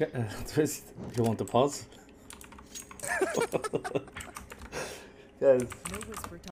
Okay, uh, twist. You want to pause? yes.